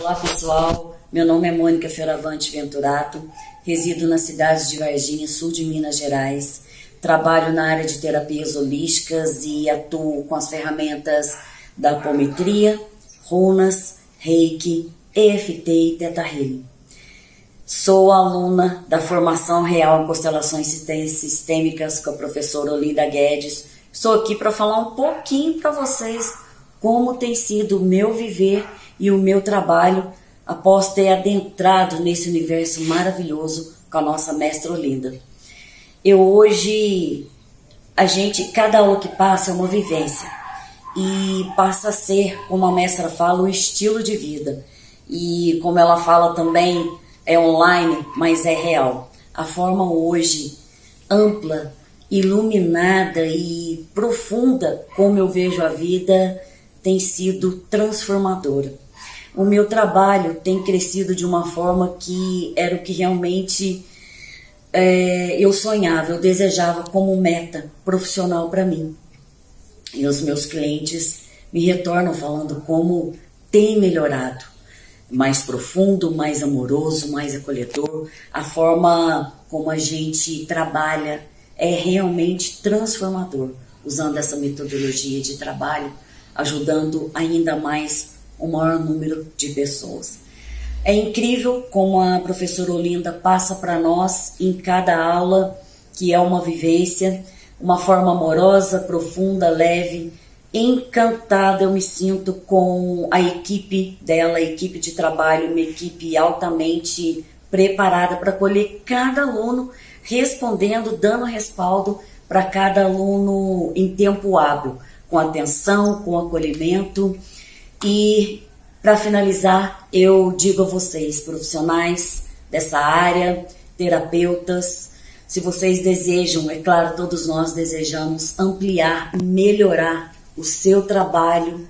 Olá pessoal, meu nome é Mônica Fioravante Venturato, resido na cidade de Varginha, sul de Minas Gerais. Trabalho na área de terapias holísticas e atuo com as ferramentas da apometria, runas, reiki, EFT e Teta Healing. Sou aluna da formação real em constelações sistêmicas com a professora Olinda Guedes. Estou aqui para falar um pouquinho para vocês como tem sido o meu viver e o meu trabalho após ter adentrado nesse universo maravilhoso com a nossa mestra Olinda. Eu hoje, a gente, cada aula que passa é uma vivência e passa a ser, como a mestra fala, um estilo de vida. E como ela fala também, é online, mas é real. A forma hoje ampla, iluminada e profunda como eu vejo a vida tem sido transformadora o meu trabalho tem crescido de uma forma que era o que realmente é, eu sonhava, eu desejava como meta profissional para mim. E os meus clientes me retornam falando como tem melhorado, mais profundo, mais amoroso, mais acolhedor. A forma como a gente trabalha é realmente transformador, usando essa metodologia de trabalho, ajudando ainda mais o maior número de pessoas. É incrível como a professora Olinda passa para nós em cada aula, que é uma vivência, uma forma amorosa, profunda, leve, encantada eu me sinto com a equipe dela, a equipe de trabalho, uma equipe altamente preparada para acolher cada aluno, respondendo, dando respaldo para cada aluno em tempo hábil, com atenção, com acolhimento e para finalizar, eu digo a vocês, profissionais dessa área, terapeutas, se vocês desejam, é claro, todos nós desejamos ampliar, melhorar o seu trabalho,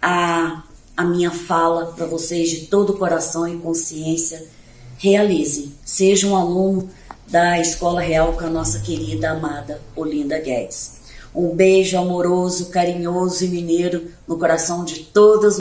a, a minha fala para vocês de todo o coração e consciência, realize, seja um aluno da Escola Real com a nossa querida amada Olinda Guedes. Um beijo amoroso, carinhoso e mineiro no coração de todas